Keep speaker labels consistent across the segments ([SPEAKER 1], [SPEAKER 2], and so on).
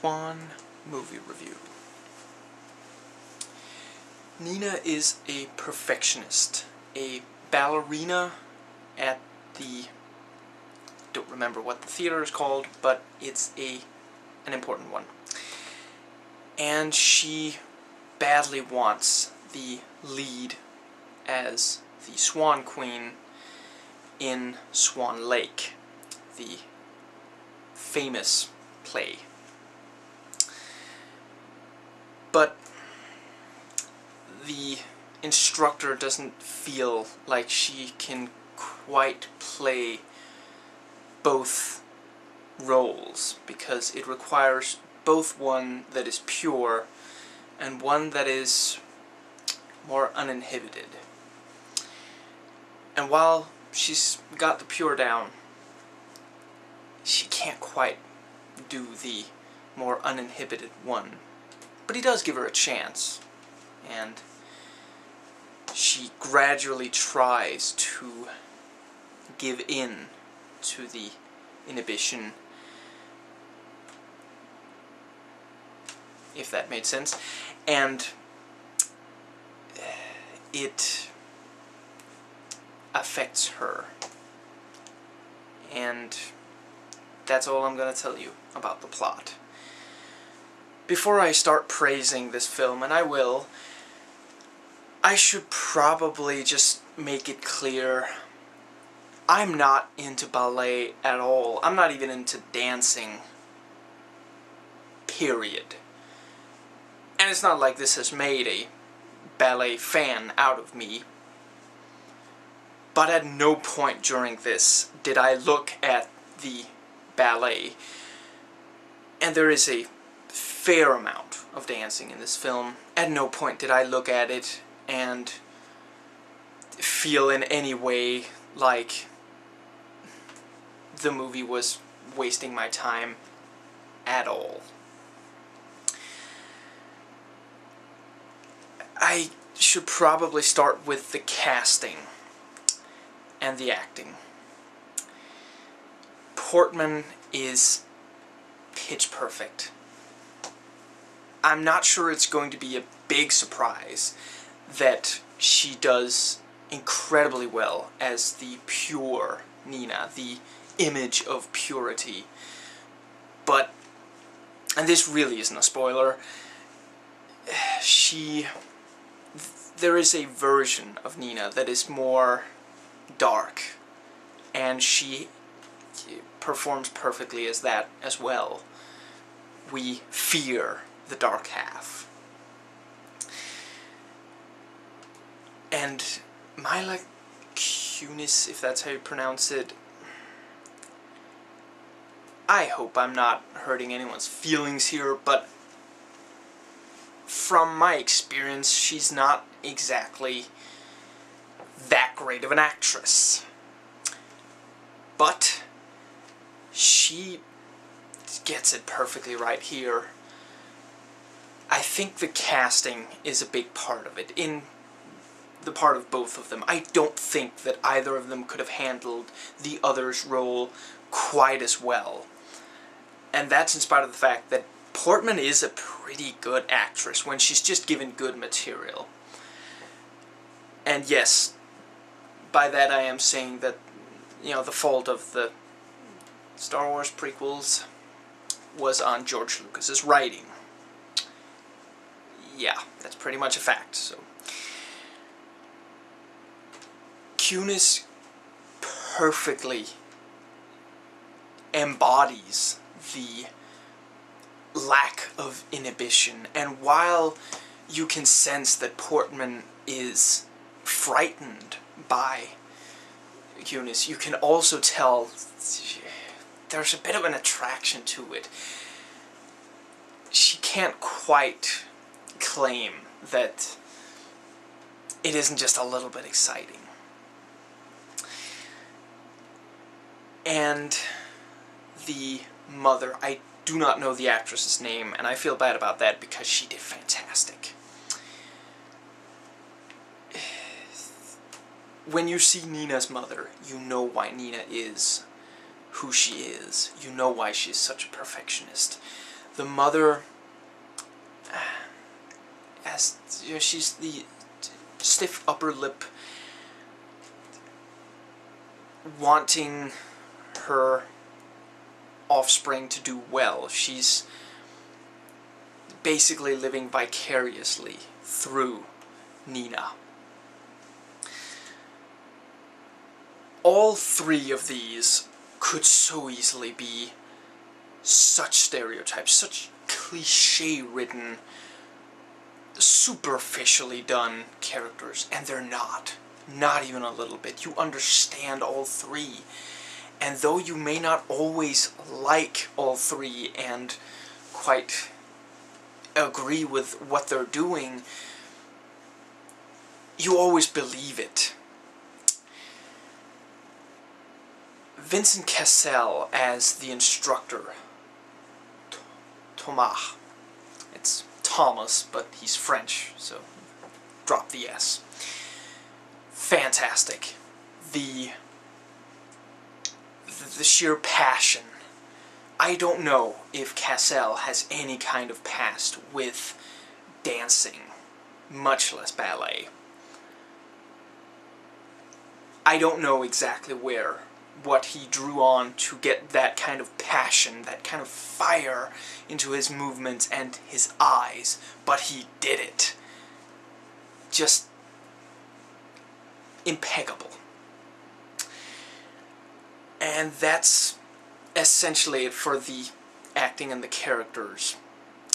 [SPEAKER 1] Swan Movie Review. Nina is a perfectionist, a ballerina at the don't remember what the theater is called, but it's a an important one. And she badly wants the lead as the Swan Queen in Swan Lake, the famous play. But the instructor doesn't feel like she can quite play both roles because it requires both one that is pure and one that is more uninhibited. And while she's got the pure down, she can't quite do the more uninhibited one. But he does give her a chance. And she gradually tries to give in to the inhibition if that made sense and it affects her and that's all I'm going to tell you about the plot. Before I start praising this film, and I will, I should probably just make it clear I'm not into ballet at all. I'm not even into dancing. Period. And it's not like this has made a ballet fan out of me. But at no point during this did I look at the ballet. And there is a fair amount of dancing in this film. At no point did I look at it and feel in any way like the movie was wasting my time at all. I should probably start with the casting and the acting. Portman is pitch perfect. I'm not sure it's going to be a big surprise that she does incredibly well as the pure Nina, the image of purity. But, and this really isn't a spoiler, she, there is a version of Nina that is more dark, and she performs perfectly as that as well. We fear the dark half. And Mila Kunis, if that's how you pronounce it, I hope I'm not hurting anyone's feelings here, but from my experience, she's not exactly that great of an actress. But she gets it perfectly right here. I think the casting is a big part of it. In the part of both of them. I don't think that either of them could have handled the other's role quite as well. And that's in spite of the fact that Portman is a pretty good actress when she's just given good material. And yes, by that I am saying that, you know, the fault of the Star Wars prequels was on George Lucas's writing. Yeah, that's pretty much a fact, so. Kunis perfectly embodies the lack of inhibition. And while you can sense that Portman is frightened by Kunis, you can also tell there's a bit of an attraction to it. She can't quite claim that it isn't just a little bit exciting. And the mother. I do not know the actress's name, and I feel bad about that because she did fantastic. When you see Nina's mother, you know why Nina is who she is. You know why she's such a perfectionist. the mother, as you know, she's the stiff upper lip, wanting her offspring to do well. She's basically living vicariously through Nina. All three of these could so easily be such stereotypes, such cliche-ridden, superficially done characters, and they're not. Not even a little bit. You understand all three. And though you may not always like all three and quite agree with what they're doing, you always believe it. Vincent Cassel as the instructor, Thomas. Thomas, but he's French, so drop the S. Fantastic. The the sheer passion. I don't know if Cassel has any kind of past with dancing, much less ballet. I don't know exactly where, what he drew on to get that kind of passion, that kind of fire into his movements and his eyes, but he did it. Just impeccable. And that's essentially it for the acting and the characters.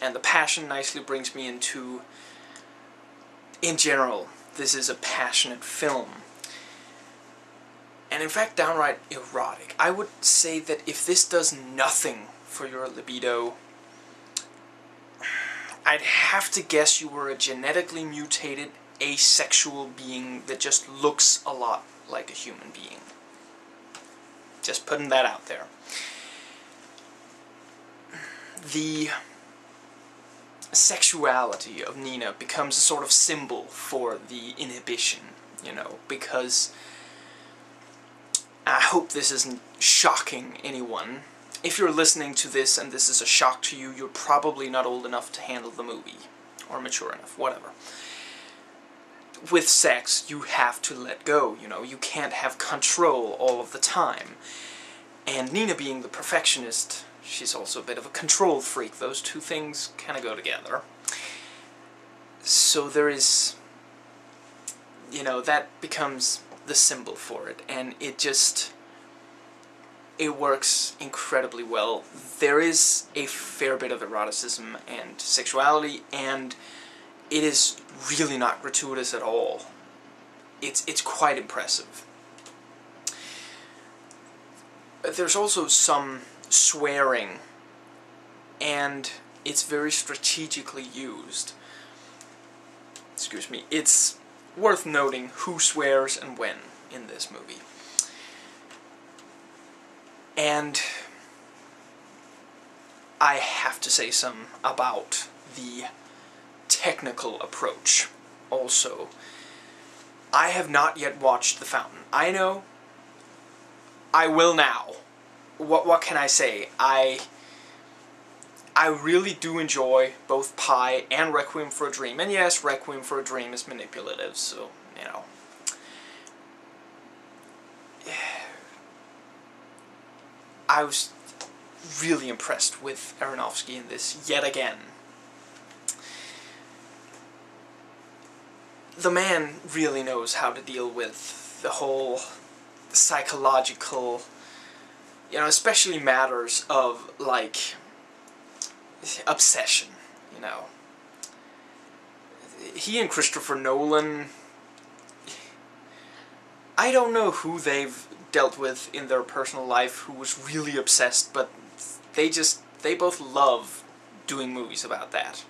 [SPEAKER 1] And the passion nicely brings me into, in general, this is a passionate film. And in fact, downright erotic. I would say that if this does nothing for your libido, I'd have to guess you were a genetically mutated, asexual being that just looks a lot like a human being. Just putting that out there. The sexuality of Nina becomes a sort of symbol for the inhibition, you know, because I hope this isn't shocking anyone. If you're listening to this and this is a shock to you, you're probably not old enough to handle the movie. Or mature enough, whatever. With sex, you have to let go, you know. You can't have control all of the time. And Nina being the perfectionist, she's also a bit of a control freak. Those two things kind of go together. So there is, you know, that becomes the symbol for it, and it just it works incredibly well. There is a fair bit of eroticism and sexuality, and it is really not gratuitous at all. It's it's quite impressive. There's also some swearing, and it's very strategically used. Excuse me. It's worth noting who swears and when in this movie. And I have to say some about the technical approach also. I have not yet watched The Fountain. I know I will now. What what can I say? I I really do enjoy both Pi and Requiem for a Dream. And yes, Requiem for a Dream is manipulative, so, you know. I was really impressed with Aronofsky in this yet again. The man really knows how to deal with the whole psychological, you know, especially matters of, like, obsession, you know. He and Christopher Nolan, I don't know who they've dealt with in their personal life who was really obsessed, but they just, they both love doing movies about that.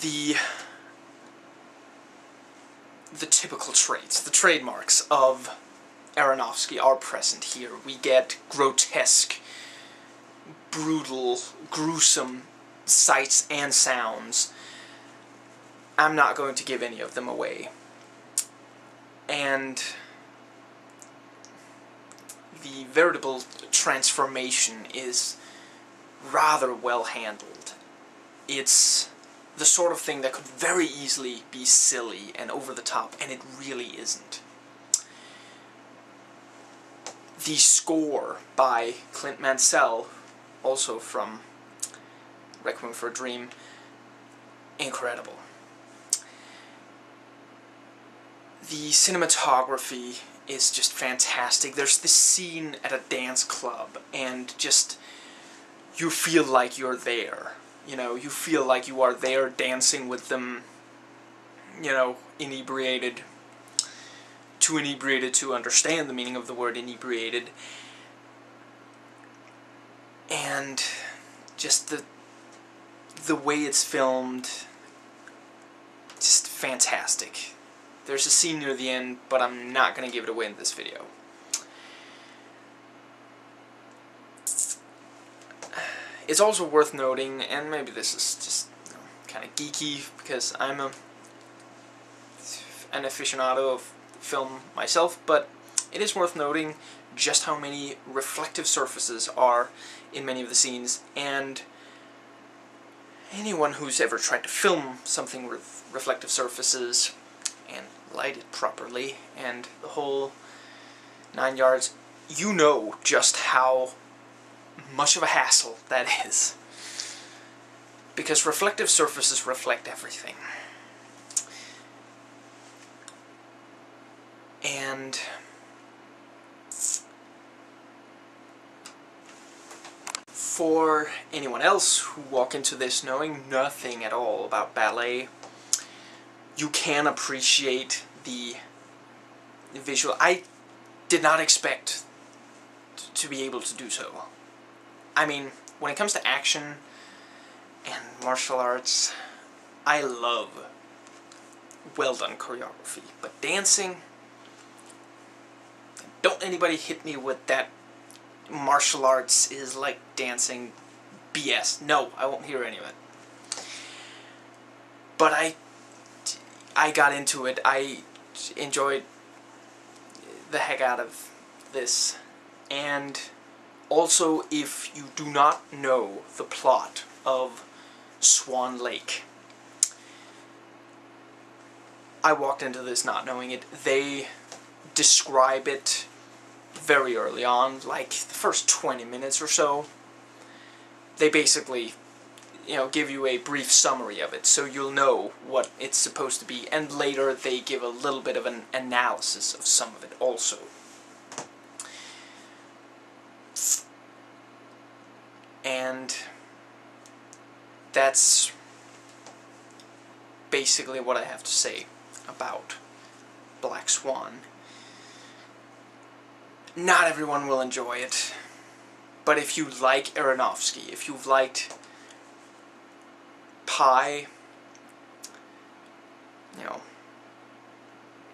[SPEAKER 1] The the typical traits, the trademarks of Aronofsky are present here. We get grotesque brutal, gruesome sights and sounds. I'm not going to give any of them away. And the veritable transformation is rather well handled. It's the sort of thing that could very easily be silly and over the top, and it really isn't. The score by Clint Mansell, also from Requiem for a Dream, incredible. The cinematography is just fantastic. There's this scene at a dance club, and just you feel like you're there. You know, you feel like you are there dancing with them, you know, inebriated, too inebriated to understand the meaning of the word inebriated. And just the the way it's filmed just fantastic. There's a scene near the end, but I'm not going to give it away in this video. It's also worth noting, and maybe this is just you know, kind of geeky, because I'm a an aficionado of film myself, but it is worth noting just how many reflective surfaces are in many of the scenes, and anyone who's ever tried to film something with reflective surfaces and light it properly and the whole nine yards, you know just how much of a hassle that is. Because reflective surfaces reflect everything. And for anyone else who walk into this knowing nothing at all about ballet, you can appreciate the visual. I did not expect to be able to do so. I mean, when it comes to action and martial arts, I love well done choreography. But dancing, don't anybody hit me with that martial arts is like dancing BS. No, I won't hear any of it. But I, I got into it. I enjoyed the heck out of this. And also, if you do not know the plot of Swan Lake, I walked into this not knowing it. They describe it very early on, like the first 20 minutes or so. They basically, you know, give you a brief summary of it, so you'll know what it's supposed to be, and later they give a little bit of an analysis of some of it also. And that's basically what I have to say about Black Swan. Not everyone will enjoy it, but if you like Aronofsky, if you've liked Pi, you know,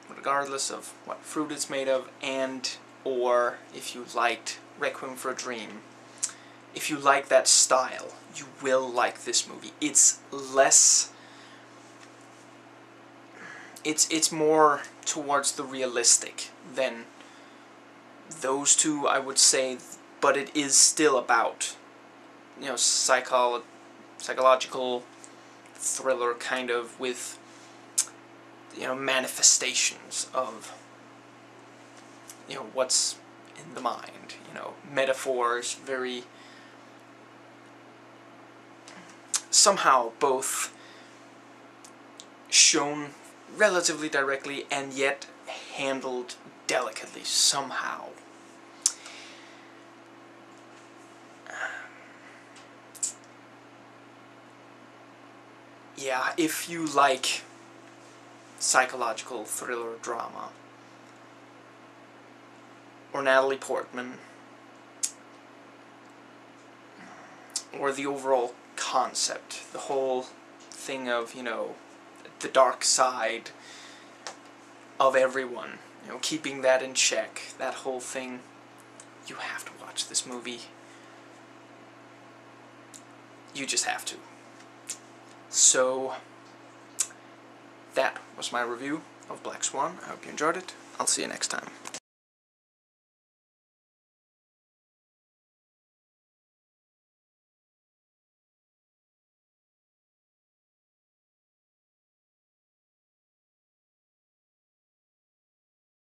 [SPEAKER 1] regardless of what fruit it's made of, and or if you liked Requiem for a Dream, if you like that style, you will like this movie. It's less it's it's more towards the realistic than those two I would say but it is still about you know psycho psychological thriller kind of with you know manifestations of you know what's in the mind you know metaphors very somehow both shown relatively directly and yet handled delicately somehow. Yeah, if you like psychological thriller drama, or Natalie Portman, or the overall concept, the whole thing of, you know, the dark side of everyone, you know, keeping that in check, that whole thing, you have to watch this movie. You just have to. So, that was my review of Black Swan. I hope you enjoyed it. I'll see you next time.